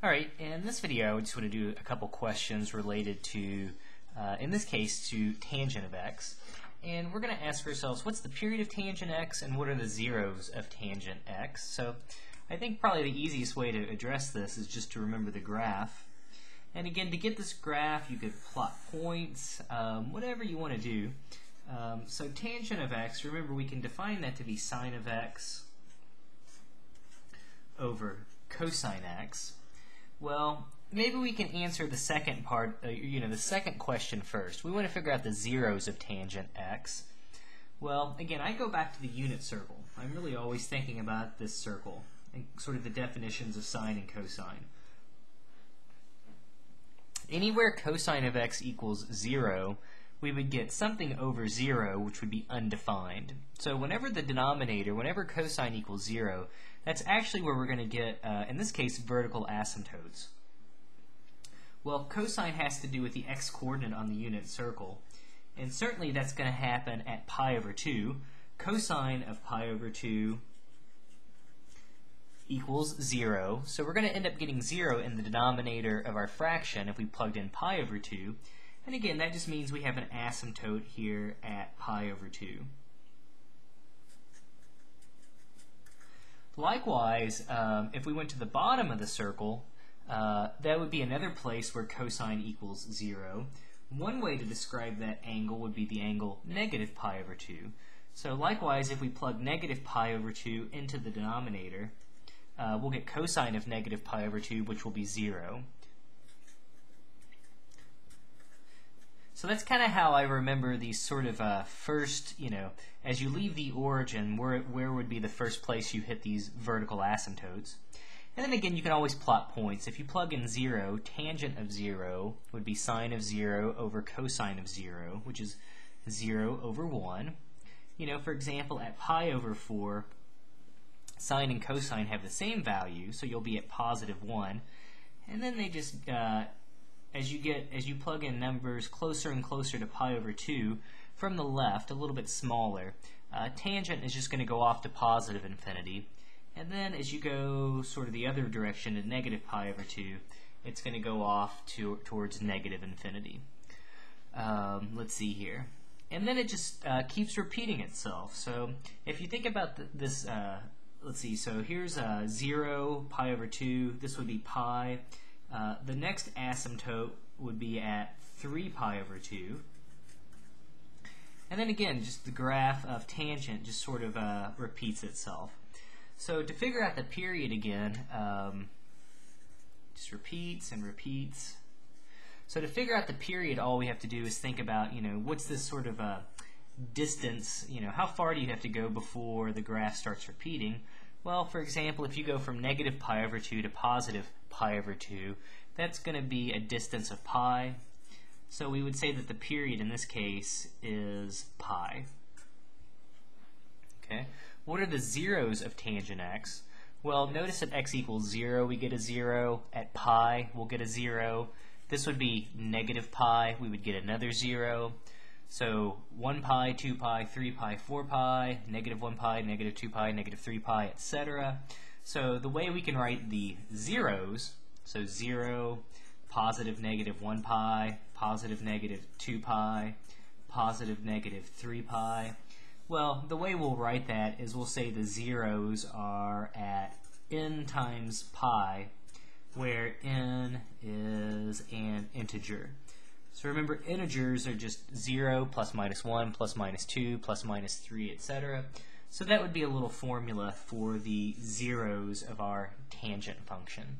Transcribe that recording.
Alright, in this video I just want to do a couple questions related to, uh, in this case, to tangent of x. And we're going to ask ourselves, what's the period of tangent x and what are the zeros of tangent x? So I think probably the easiest way to address this is just to remember the graph. And again, to get this graph, you could plot points, um, whatever you want to do. Um, so tangent of x, remember we can define that to be sine of x over cosine x. Well, maybe we can answer the second part, uh, you know, the second question first. We want to figure out the zeros of tangent x. Well, again, I go back to the unit circle. I'm really always thinking about this circle and sort of the definitions of sine and cosine. Anywhere cosine of x equals 0, we would get something over 0, which would be undefined. So whenever the denominator, whenever cosine equals 0, that's actually where we're going to get, uh, in this case, vertical asymptotes. Well, cosine has to do with the x-coordinate on the unit circle. And certainly that's going to happen at pi over 2. Cosine of pi over 2 equals 0. So we're going to end up getting 0 in the denominator of our fraction if we plugged in pi over 2. And again, that just means we have an asymptote here at pi over 2. Likewise, um, if we went to the bottom of the circle, uh, that would be another place where cosine equals 0. One way to describe that angle would be the angle negative pi over 2. So likewise, if we plug negative pi over 2 into the denominator, uh, we'll get cosine of negative pi over 2, which will be 0. So that's kind of how I remember these sort of uh, first, you know, as you leave the origin, where, where would be the first place you hit these vertical asymptotes. And then again, you can always plot points. If you plug in 0, tangent of 0 would be sine of 0 over cosine of 0, which is 0 over 1. You know, for example, at pi over 4, sine and cosine have the same value, so you'll be at positive 1. And then they just uh, as you get as you plug in numbers closer and closer to pi over 2 from the left, a little bit smaller, uh, tangent is just going to go off to positive infinity. And then as you go sort of the other direction to negative pi over 2, it's going to go off to, towards negative infinity. Um, let's see here. And then it just uh, keeps repeating itself. So if you think about the, this, uh, let's see, so here's uh, 0, pi over 2, this would be pi. Uh, the next asymptote would be at 3 pi over 2. And then again, just the graph of tangent just sort of uh, repeats itself. So to figure out the period again, um, just repeats and repeats. So to figure out the period, all we have to do is think about, you know, what's this sort of a uh, distance, you know, how far do you have to go before the graph starts repeating? Well, for example, if you go from negative pi over 2 to positive pi over 2, that's going to be a distance of pi. So we would say that the period in this case is pi. Okay. What are the zeros of tangent x? Well, notice at x equals 0, we get a 0. At pi, we'll get a 0. This would be negative pi. We would get another 0. So 1 pi, 2 pi, 3 pi, 4 pi, negative 1 pi, negative 2 pi, negative 3 pi, etc. So the way we can write the zeros, so 0, positive negative 1 pi, positive negative 2 pi, positive negative 3 pi, well, the way we'll write that is we'll say the zeros are at n times pi, where n is an integer. So remember, integers are just 0, plus minus 1, plus minus 2, plus minus 3, etc. So that would be a little formula for the zeros of our tangent function.